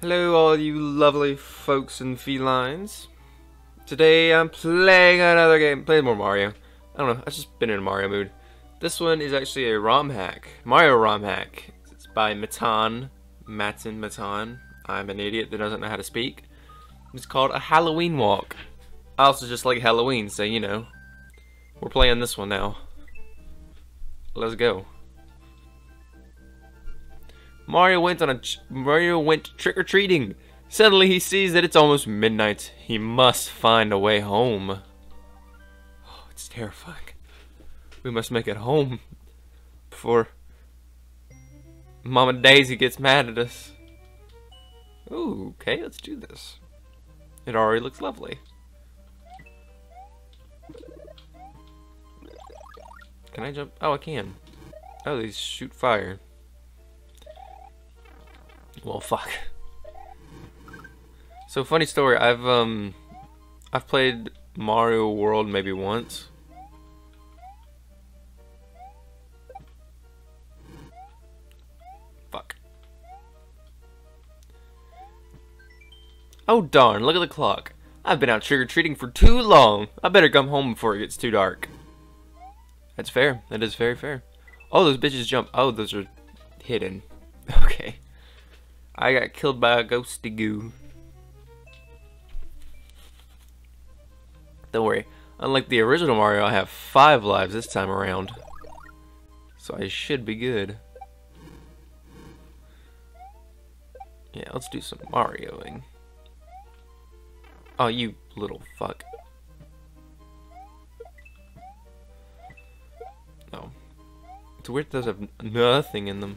Hello, all you lovely folks and felines. Today I'm playing another game, playing more Mario. I don't know, I've just been in a Mario mood. This one is actually a ROM hack, Mario ROM hack. It's by Mattan, Matin Mattan. I'm an idiot that doesn't know how to speak. It's called a Halloween walk. I also just like Halloween, so you know. We're playing this one now. Let's go. Mario went on a Mario went trick or treating. Suddenly he sees that it's almost midnight. He must find a way home. Oh, it's terrifying. We must make it home before Mama Daisy gets mad at us. Ooh, okay, let's do this. It already looks lovely. Can I jump? Oh, I can. Oh, these shoot fire. Well, fuck. So funny story. I've um, I've played Mario World maybe once. Fuck. Oh darn! Look at the clock. I've been out trick or treating for too long. I better come home before it gets too dark. That's fair. That is very fair. Oh, those bitches jump. Oh, those are hidden. Okay. I got killed by a ghosty goo. Don't worry. Unlike the original Mario, I have five lives this time around. So I should be good. Yeah, let's do some Marioing. Oh, you little fuck. No. It's weird those have nothing in them.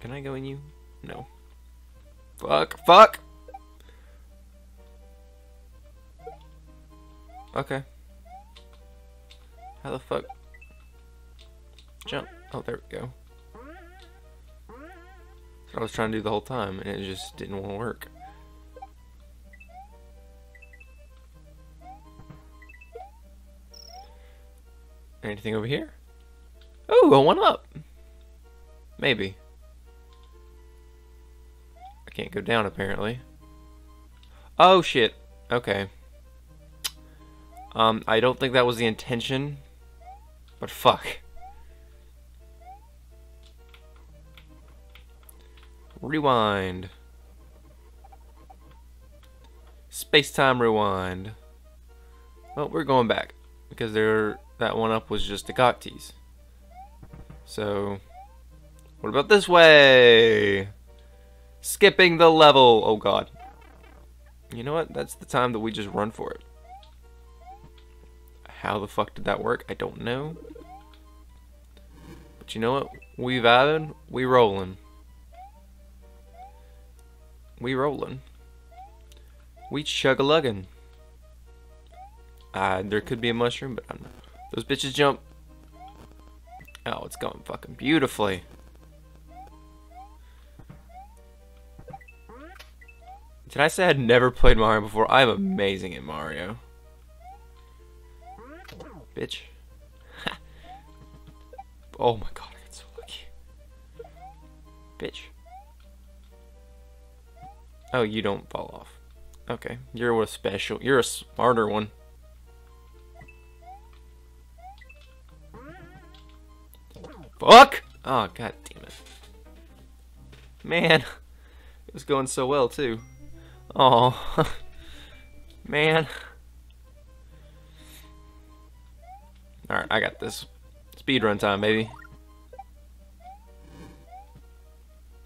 Can I go in you? No. Fuck, fuck! Okay. How the fuck? Jump. Oh, there we go. I was trying to do the whole time, and it just didn't want to work. Anything over here? Oh, a one up! Maybe. Can't go down, apparently. Oh, shit. Okay. Um, I don't think that was the intention. But fuck. Rewind. Space-time rewind. Well, we're going back. Because there, that one up was just the cocktease. So, what about this way? Skipping the level. Oh god. You know what? That's the time that we just run for it. How the fuck did that work? I don't know. But you know what? We vibing, we rolling. We rolling. We chug-a-lugging. Uh, there could be a mushroom, but I don't know. Those bitches jump. Oh, it's going fucking beautifully. Did I say I'd never played Mario before? I'm amazing at Mario. Bitch. oh my god, I got so lucky. Bitch. Oh, you don't fall off. Okay, you're a special. You're a smarter one. Fuck! Oh, god damn it. Man, it was going so well, too. Oh, man. Alright, I got this. Speed run time, baby.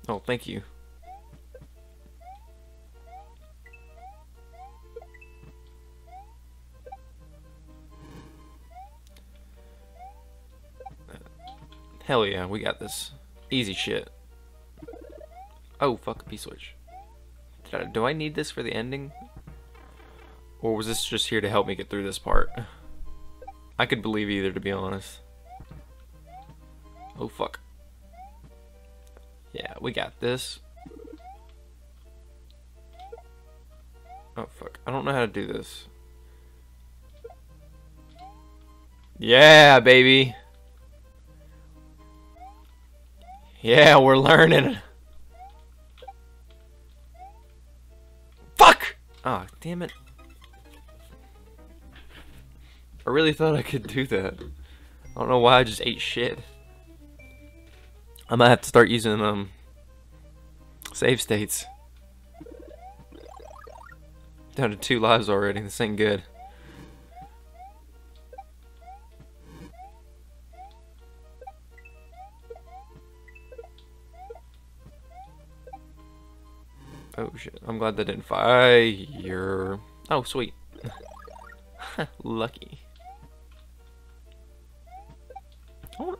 Oh, thank you. Hell yeah, we got this. Easy shit. Oh, fuck, P-switch. Do I need this for the ending? Or was this just here to help me get through this part? I could believe either, to be honest. Oh, fuck. Yeah, we got this. Oh, fuck. I don't know how to do this. Yeah, baby! Yeah, we're learning. Ah, oh, damn it. I really thought I could do that. I don't know why I just ate shit. I might have to start using um save states. Down to two lives already. This ain't good. Oh shit, I'm glad that didn't fire. Oh, sweet. Lucky.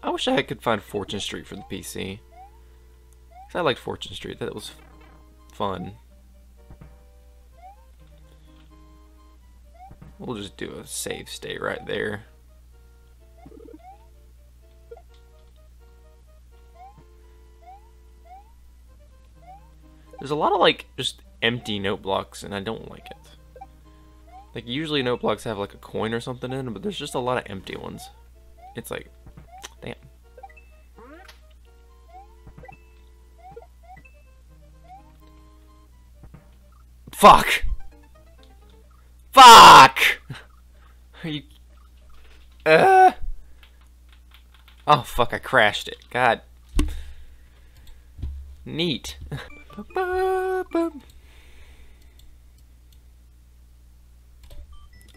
I wish I could find Fortune Street for the PC. I liked Fortune Street, that was fun. We'll just do a save state right there. There's a lot of like just empty note blocks and I don't like it. Like usually note blocks have like a coin or something in them, but there's just a lot of empty ones. It's like, damn. Fuck! Fuck! Are you... Uh... Oh, fuck, I crashed it. God. Neat.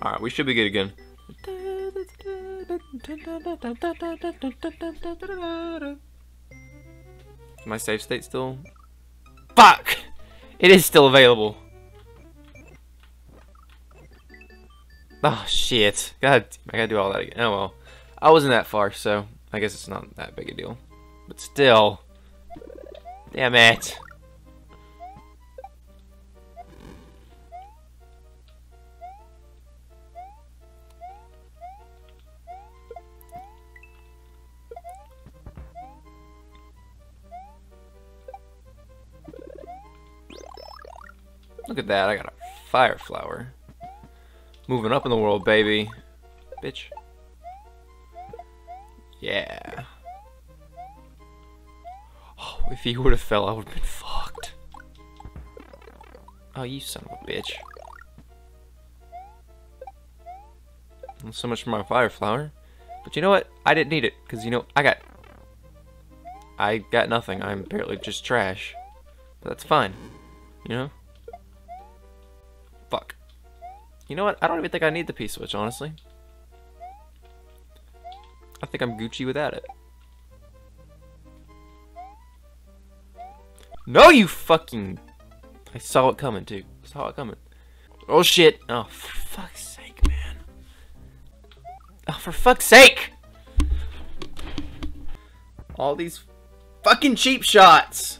Alright, we should be good again. My save state still? Fuck! It is still available. Oh, shit. God, I gotta do all that again. Oh, well. I wasn't that far, so I guess it's not that big a deal. But still. Damn it. Look at that, I got a fire flower. Moving up in the world, baby. Bitch. Yeah. Oh, if he would have fell, I would have been fucked. Oh, you son of a bitch. Well, so much for my fire flower. But you know what? I didn't need it, because, you know, I got... I got nothing. I'm apparently just trash. But that's fine. You know? You know what? I don't even think I need the P-switch, honestly. I think I'm Gucci without it. No, you fucking... I saw it coming, too. I Saw it coming. Oh, shit. Oh, for fuck's sake, man. Oh, for fuck's sake! All these fucking cheap shots!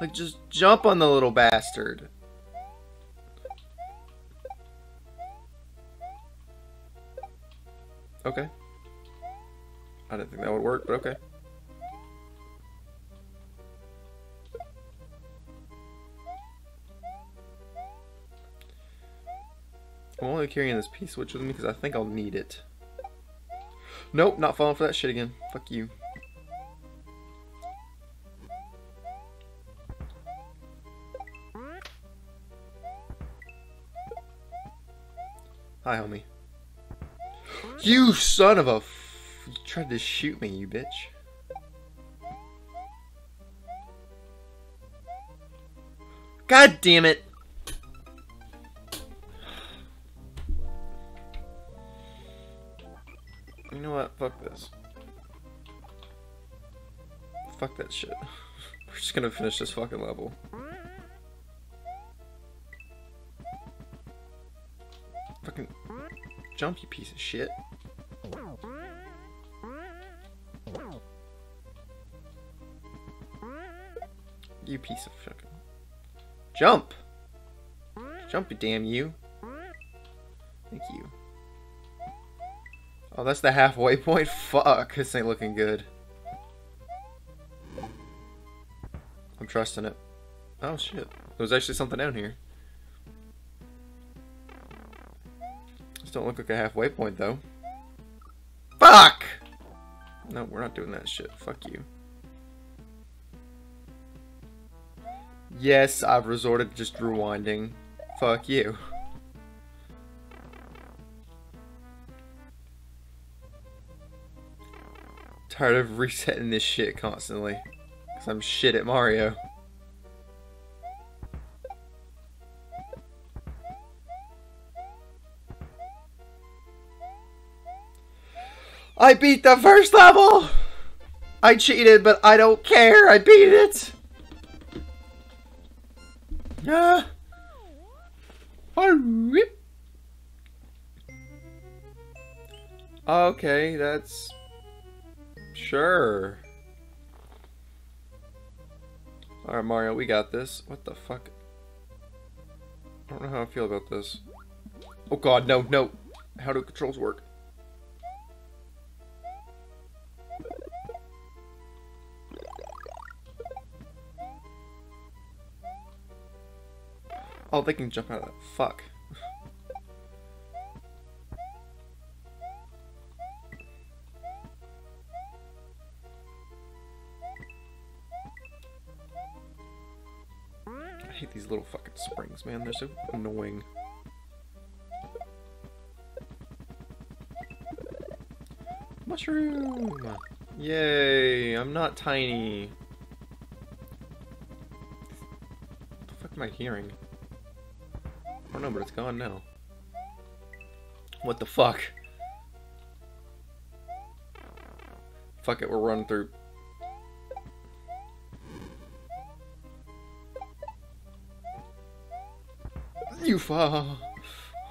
Like, just jump on the little bastard. Okay. I didn't think that would work, but okay. I'm only carrying this P-switch with me because I think I'll need it. Nope, not falling for that shit again. Fuck you. Hi, homie. You son of a... you tried to shoot me, you bitch. God damn it! You know what? Fuck this. Fuck that shit. We're just gonna finish this fucking level. Jump, you piece of shit. You piece of fucking... Jump! Jump, you damn you. Thank you. Oh, that's the halfway point? Fuck, this ain't looking good. I'm trusting it. Oh shit, there's actually something down here. Don't look like a halfway point, though. Fuck! No, we're not doing that shit. Fuck you. Yes, I've resorted to just rewinding. Fuck you. Tired of resetting this shit constantly. Because I'm shit at Mario. I beat the first level! I cheated, but I don't care. I beat it! Ah. Okay, that's... Sure. Alright, Mario, we got this. What the fuck? I don't know how I feel about this. Oh god, no, no! How do controls work? Oh, they can jump out of that. Fuck. I hate these little fucking springs, man. They're so annoying. Mushroom! Yay! I'm not tiny. What the fuck am I hearing? Don't know, but it's gone now. What the fuck? Fuck it, we're running through. You fall.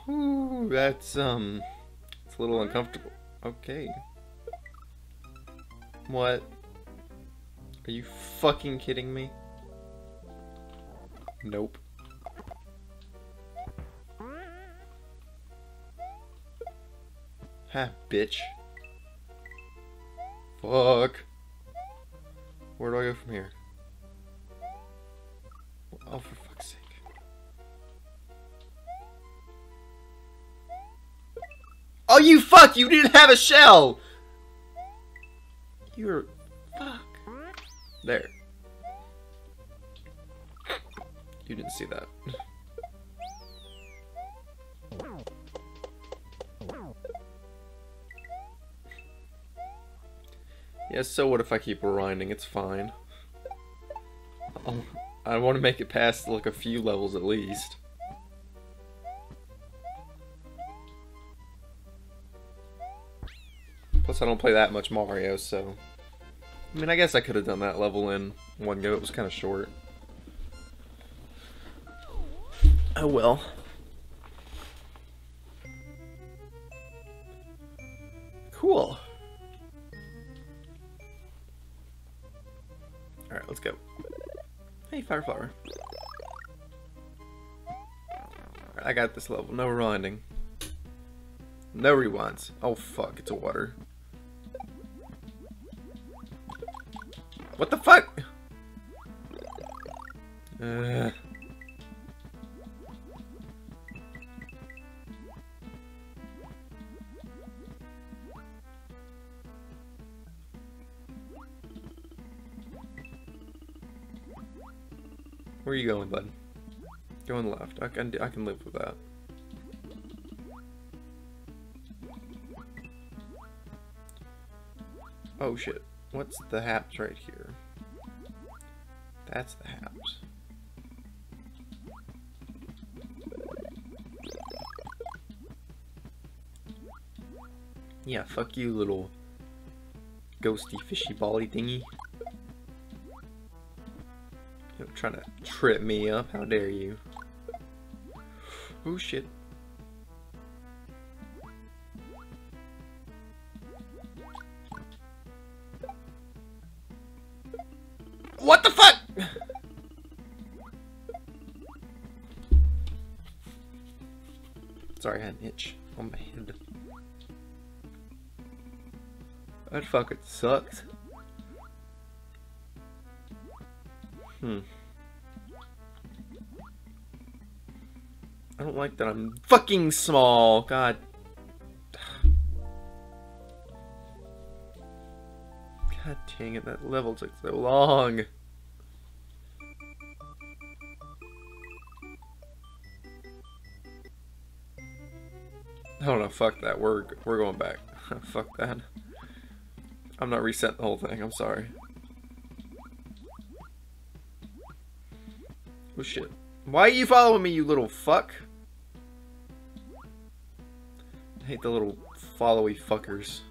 Ooh, that's, um, it's a little uncomfortable. Okay. What? Are you fucking kidding me? Nope. Ha, bitch. Fuck. Where do I go from here? Oh, for fuck's sake. Oh, you fuck! You didn't have a shell! You're... Fuck. There. You didn't see that. Yeah, so what if I keep rewinding? It's fine. I'll, I want to make it past like a few levels at least. Plus I don't play that much Mario, so... I mean, I guess I could have done that level in one go. It was kind of short. Oh well. Hey, Fireflower. I got this level. No rewinding. No rewinds. Oh, fuck. It's a water. What the fuck? Uh... I can I can live with that. Oh shit. What's the haps right here? That's the haps. Yeah, fuck you, little ghosty fishy bally thingy. You're trying to trip me up. How dare you? Oh shit. What the fuck? Sorry, I had an itch on my head. That fucking sucks. Hmm. don't like that I'm fucking small. God. God dang it, that level took so long. Oh no, fuck that. We're, we're going back. fuck that. I'm not resetting the whole thing. I'm sorry. Oh shit. Why are you following me, you little fuck? Hate the little followy fuckers.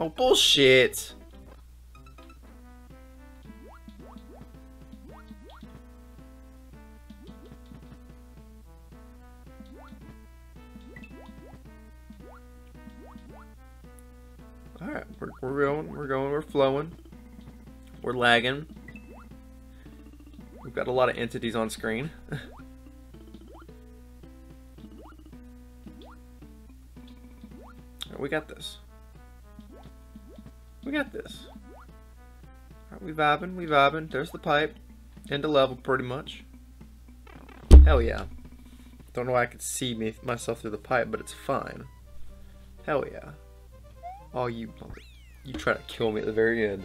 Oh, bullshit! Alright, we're, we're going, we're going, we're flowing. We're lagging. We've got a lot of entities on screen. we got this. We got this. Alright, we vibing, we vibing. There's the pipe. Of level, pretty much. Hell yeah. Don't know why I could see me myself through the pipe, but it's fine. Hell yeah. Oh, you... You try to kill me at the very end.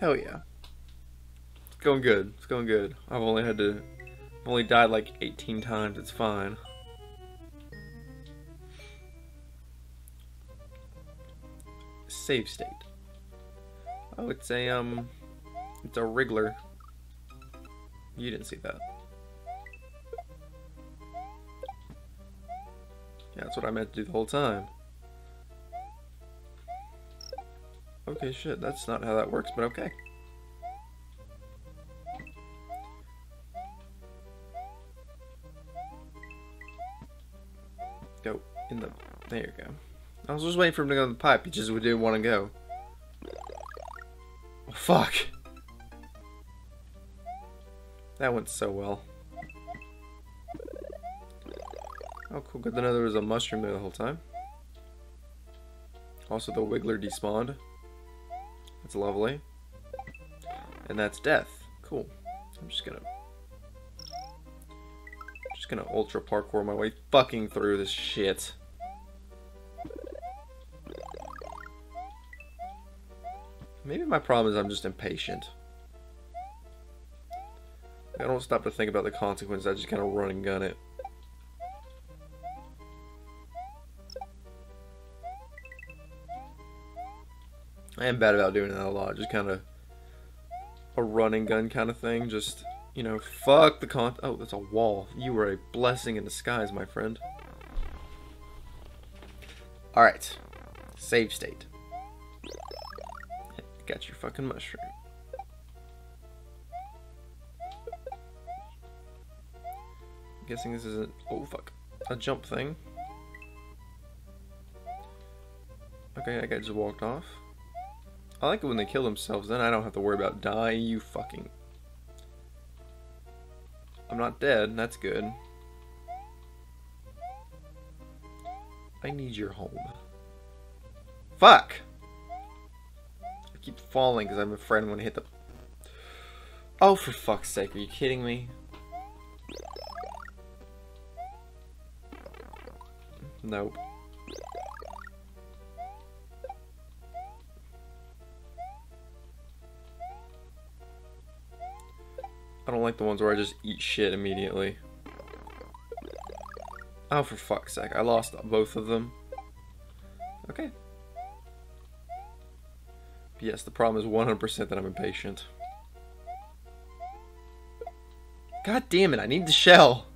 Hell yeah. It's going good. It's going good. I've only had to... I've only died like 18 times. It's fine. Save state. Oh, it's a, um... It's a Wiggler. You didn't see that. Yeah, that's what I meant to do the whole time. Okay, shit, that's not how that works, but okay. In the... There you go. I was just waiting for him to go in the pipe, he just didn't want to go. Oh, fuck. That went so well. Oh, cool. Good to know there was a mushroom there the whole time. Also, the Wiggler despawned. That's lovely. And that's death. Cool. I'm just gonna... Just gonna ultra parkour my way fucking through this shit. Maybe my problem is I'm just impatient. I don't stop to think about the consequences, I just kind of run and gun it. I am bad about doing that a lot. Just kind of a running gun kind of thing. Just, you know, fuck the con- Oh, that's a wall. You were a blessing in disguise, my friend. Alright. Save state. Got your fucking mushroom. I'm guessing this isn't- Oh, fuck. A jump thing. Okay, that guy just walked off. I like it when they kill themselves, then I don't have to worry about dying, you fucking... I'm not dead, that's good. I need your home. Fuck! Keep falling because I'm afraid I'm to hit the... Oh, for fuck's sake, are you kidding me? Nope. I don't like the ones where I just eat shit immediately. Oh, for fuck's sake. I lost both of them. Okay. Yes, the problem is 100% that I'm impatient. God damn it, I need the shell.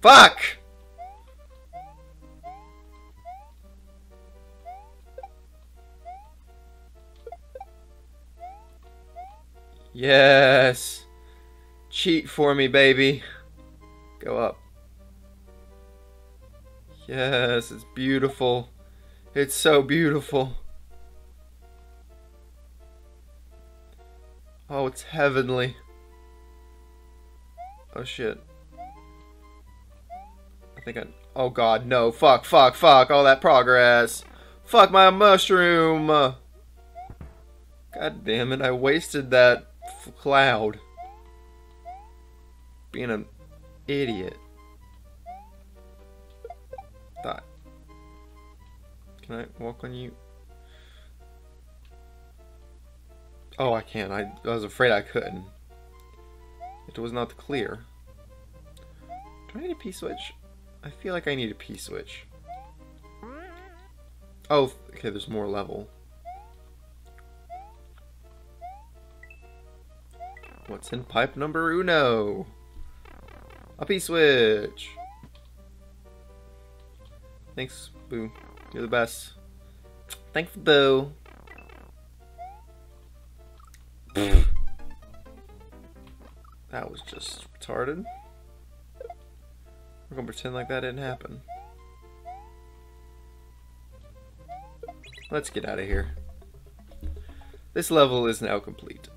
Fuck! Yes. Cheat for me, baby. Go up. Yes, it's beautiful. It's so beautiful. Oh, it's heavenly. Oh shit. I think I... Oh god, no. Fuck, fuck, fuck. All that progress. Fuck my mushroom. God damn it, I wasted that cloud being an idiot. Die. Can I walk on you? Oh, I can. I, I was afraid I couldn't. It was not clear. Do I need a P-switch? I feel like I need a P-switch. Oh, okay, there's more level. What's in pipe number uno? A P-switch! Thanks, Boo. You're the best. Thanks, Boo. Mm. that was just retarded. We're gonna pretend like that didn't happen. Let's get out of here. This level is now complete.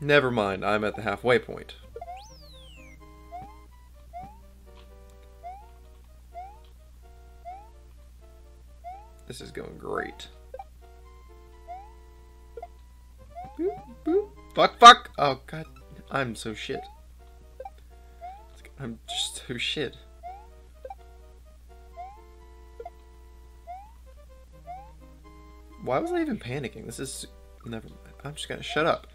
Never mind, I'm at the halfway point. This is going great. Fuck, fuck! Oh, god. I'm so shit. I'm just so shit. Why was I even panicking? This is... Never mind. I'm just gonna shut up.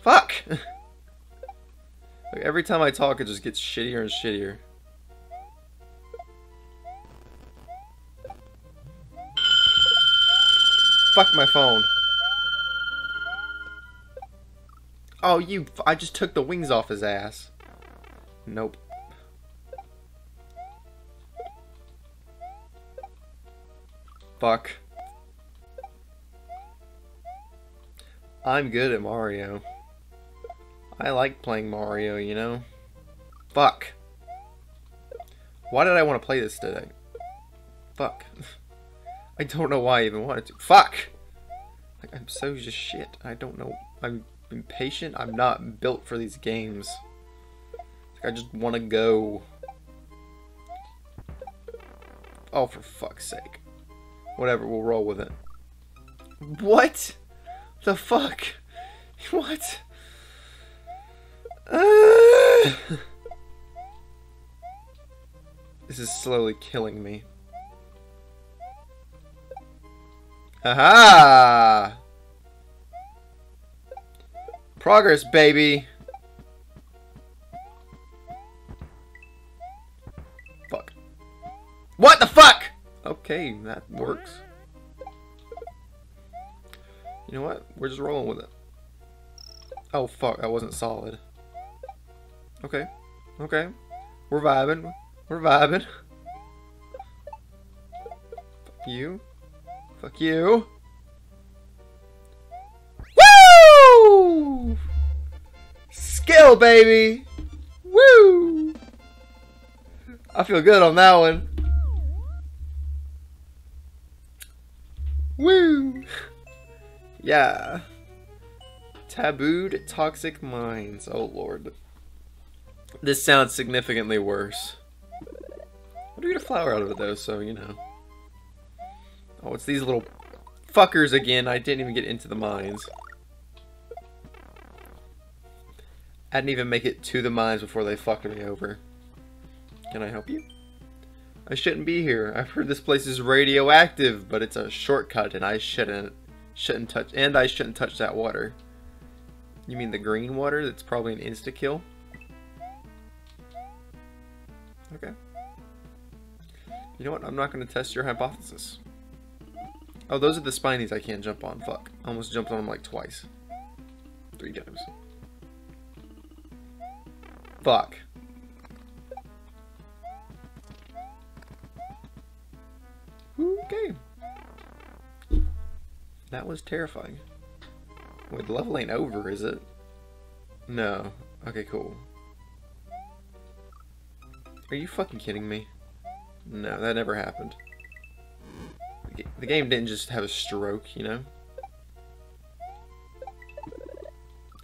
Fuck! like, every time I talk, it just gets shittier and shittier. Fuck my phone. Oh, you... I just took the wings off his ass. Nope. Fuck. I'm good at Mario. I like playing Mario, you know? Fuck. Why did I want to play this today? Fuck. I don't know why I even wanted to. Fuck! Like, I'm so just shit. I don't know. I'm impatient. I'm not built for these games. I just want to go. Oh, for fuck's sake. Whatever, we'll roll with it. What? The fuck? What? This is slowly killing me. Aha! Progress, baby! Fuck. What the fuck? Okay, that works. You know what? We're just rolling with it. Oh, fuck. That wasn't solid. Okay. Okay. We're vibing. We're vibing. Fuck you. Fuck you. Baby! Woo! I feel good on that one. Woo! Yeah. Tabooed toxic mines. Oh lord. This sounds significantly worse. Do we get a flower out of it though, so you know. Oh, it's these little fuckers again. I didn't even get into the mines. I didn't even make it to the mines before they fucked me over. Can I help you? I shouldn't be here. I've heard this place is radioactive, but it's a shortcut and I shouldn't shouldn't touch and I shouldn't touch that water. You mean the green water that's probably an insta-kill? Okay. You know what? I'm not going to test your hypothesis. Oh, those are the spinies I can't jump on. Fuck. I almost jumped on them like twice. Three times. Fuck. Okay. That was terrifying. Wait, the level ain't over, is it? No. Okay, cool. Are you fucking kidding me? No, that never happened. The game didn't just have a stroke, you know?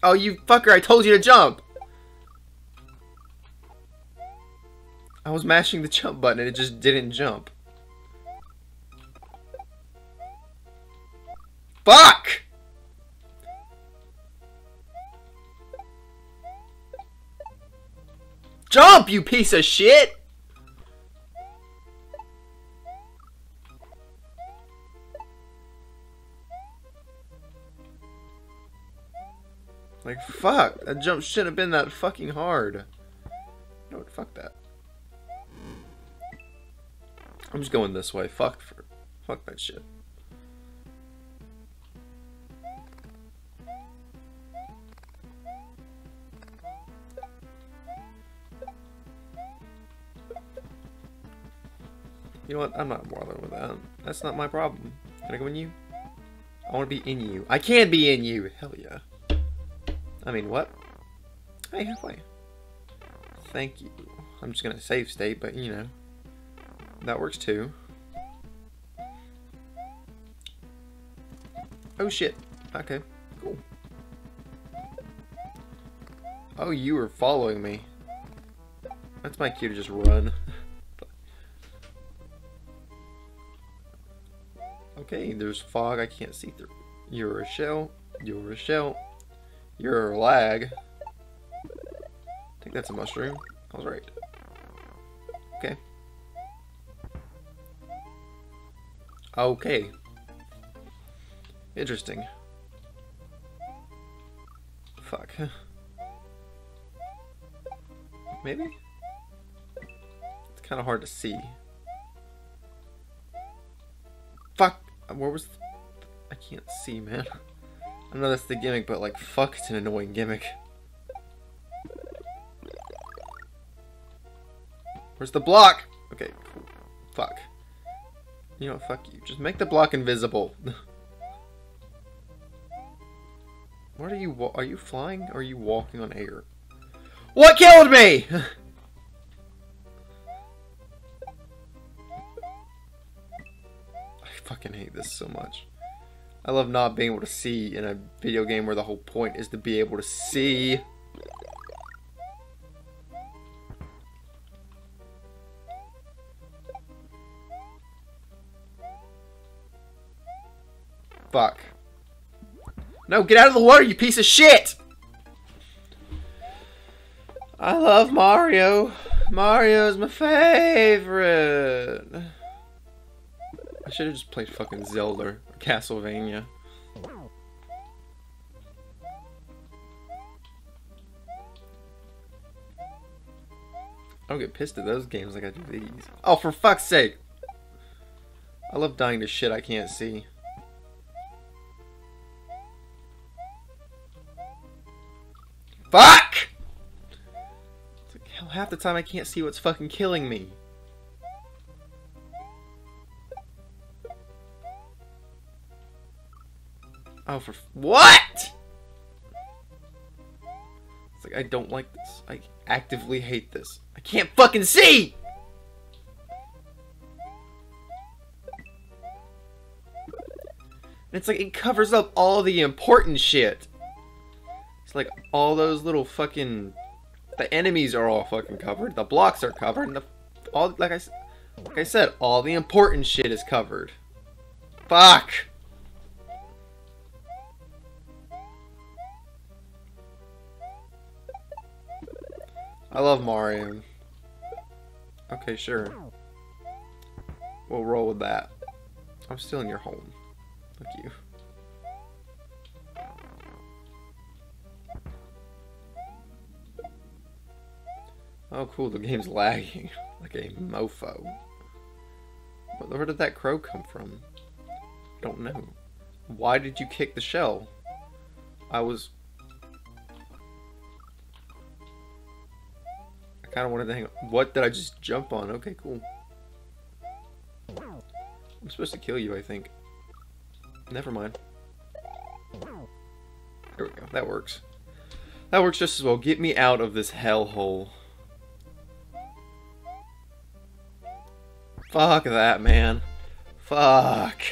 Oh, you fucker, I told you to jump! I was mashing the jump button and it just didn't jump. Fuck! Jump, you piece of shit! Like, fuck, that jump shouldn't have been that fucking hard. No, fuck that. I'm just going this way. Fuck for, fuck that shit. You know what? I'm not bothering with that. That's not my problem. Can I go in you? I want to be in you. I can be in you! Hell yeah. I mean, what? Hey, halfway. Thank you. I'm just gonna save state, but you know. That works too. Oh shit. Okay, cool. Oh, you were following me. That's my cue to just run. okay, there's fog I can't see through. You're a shell. You're a shell. You're a lag. I think that's a mushroom. I was right. Okay. Okay. Interesting. Fuck. Maybe? It's kind of hard to see. Fuck! Where was... I can't see, man. I know that's the gimmick, but like, fuck, it's an annoying gimmick. Where's the block? Okay. Fuck. You know, fuck you. Just make the block invisible. what are you, are you flying or are you walking on air? What killed me? I fucking hate this so much. I love not being able to see in a video game where the whole point is to be able to see. Fuck. No, get out of the water, you piece of shit! I love Mario. Mario's my favorite. I should have just played fucking Zelda or Castlevania. I don't get pissed at those games like I do these. Oh, for fuck's sake! I love dying to shit I can't see. Fuck! Hell, half the time I can't see what's fucking killing me. Oh, for what? It's like I don't like this. I actively hate this. I can't fucking see. And it's like it covers up all the important shit. Like all those little fucking the enemies are all fucking covered. The blocks are covered. And the all like I like I said, all the important shit is covered. Fuck. I love Mario. Okay, sure. We'll roll with that. I'm still in your home. Fuck you. Oh cool, the game's lagging. like a mofo. Where did that crow come from? Don't know. Why did you kick the shell? I was I kind of wanted to hang on. What did I just jump on? Okay, cool. I'm supposed to kill you, I think. Never mind. There we go. That works. That works just as well. Get me out of this hellhole. Fuck that, man. Fuck.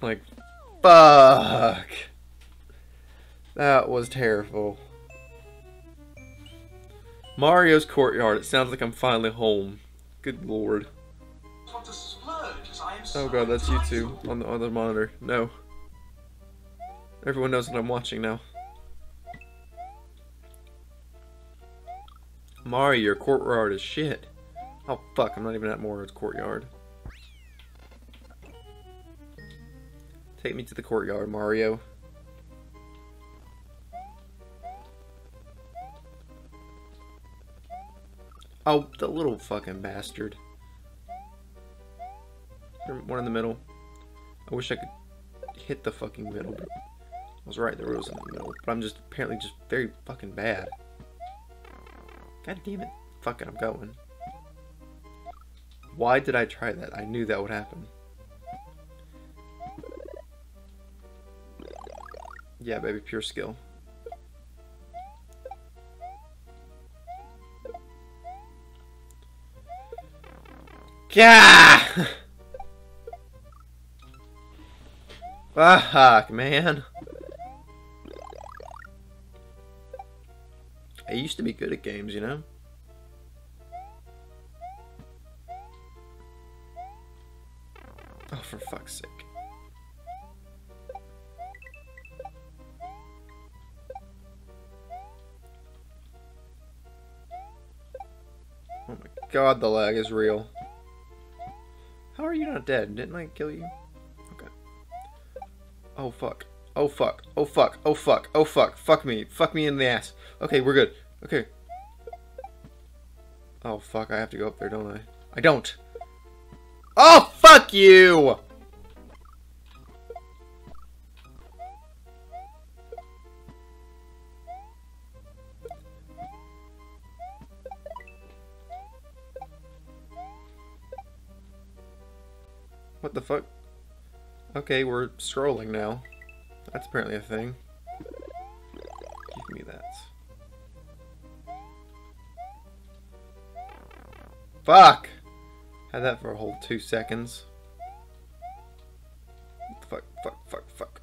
Like, fuck. That was terrible. Mario's courtyard. It sounds like I'm finally home. Good lord. Oh god, that's you too on the other monitor. No. Everyone knows what I'm watching now. Mario, your courtyard is shit. Oh fuck, I'm not even at Mario's courtyard. Take me to the courtyard, Mario. Oh, the little fucking bastard. One in the middle. I wish I could hit the fucking middle. I was right, there was in the middle. But I'm just apparently just very fucking bad. God damn it. Fuck it, I'm going. Why did I try that? I knew that would happen. Yeah, baby, pure skill. Yeah! Fuck, man. I used to be good at games, you know? Oh, for fuck's sake. Oh my god, the lag is real. How are you not dead? Didn't I kill you? Okay. Oh fuck. Oh fuck. Oh fuck. Oh fuck. Oh fuck. Fuck me. Fuck me in the ass. Okay, we're good. Okay. Oh fuck, I have to go up there, don't I? I don't! Oh, fuck you! What the fuck? Okay, we're scrolling now. That's apparently a thing. Give me that. Fuck! Had that for a whole two seconds. Fuck, fuck, fuck, fuck.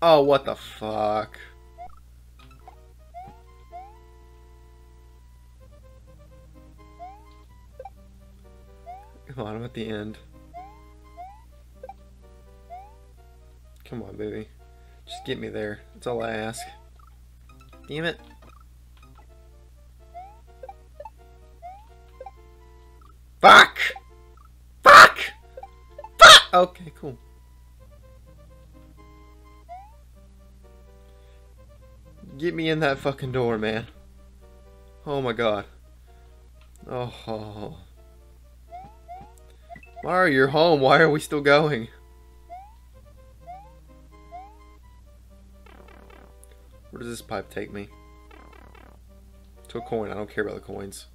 Oh, what the fuck? Come on, I'm at the end. Come on, baby. Just get me there. That's all I ask. Damn it. Fuck! Fuck! Fuck! Okay, cool. Get me in that fucking door, man. Oh my god. Oh. Mario, you're home. Why are we still going? Pipe take me? To a coin. I don't care about the coins.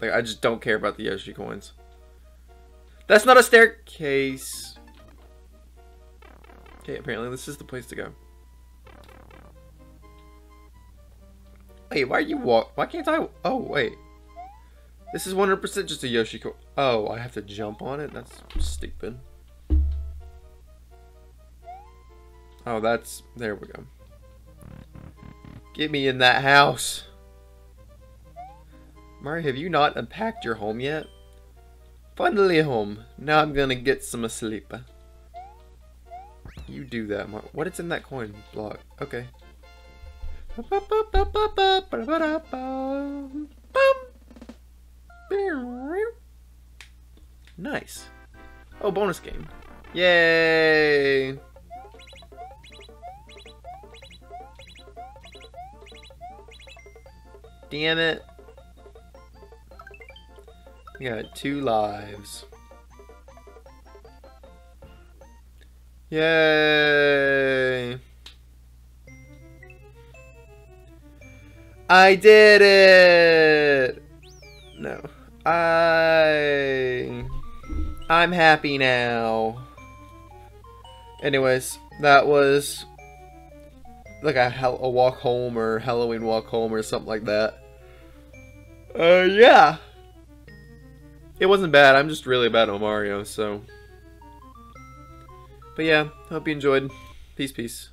Like, I just don't care about the Yoshi coins. That's not a staircase. Okay, apparently this is the place to go. Wait, why are you walk? Why can't I? Oh, wait. This is 100% just a Yoshi coin. Oh, I have to jump on it? That's stupid. Oh, that's... There we go. Get me in that house. Mario, have you not unpacked your home yet? Finally home. Now I'm gonna get some sleep. You do that, Mar What is in that coin block? Okay. Nice. Oh, bonus game. Yay! Damn it. We got two lives. Yay! I did it! No. I... I'm happy now. Anyways, that was like a, a walk home or Halloween walk home or something like that. Uh, yeah. It wasn't bad. I'm just really bad at Mario, so. But yeah, hope you enjoyed. Peace, peace.